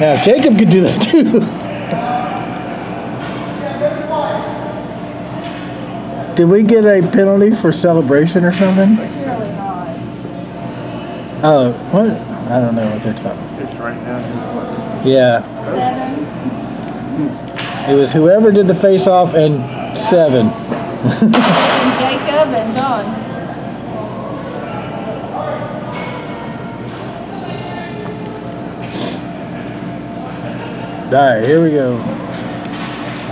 Yeah, Jacob could do that too. Did we get a penalty for celebration or something? Surely not. Oh, what? I don't know what they're talking. It's right now. Yeah, Seven. it was whoever did the face off and seven. And Jacob and John. All right, here we go.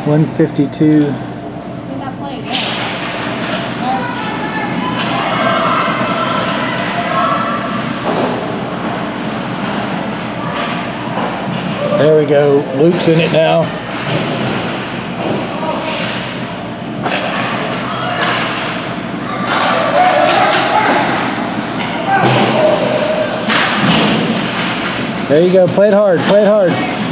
152. Who's that playing next? There we go. Luke's in it now. There you go. Play it hard. Play it hard.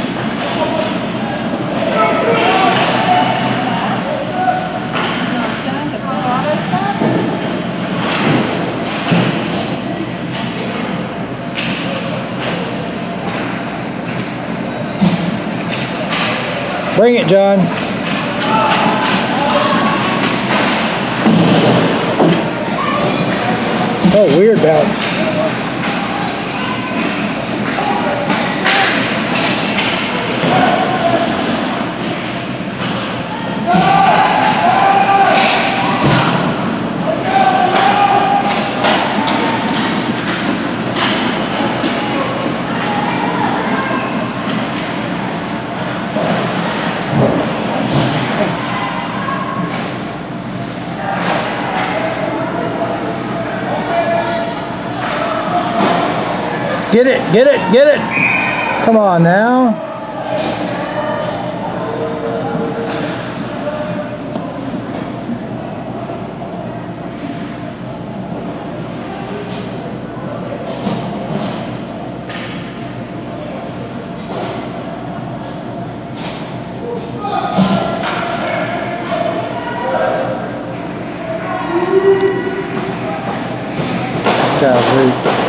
Bring it, John. Oh, weird bounce. Get it, get it, get it. Come on now. Luke.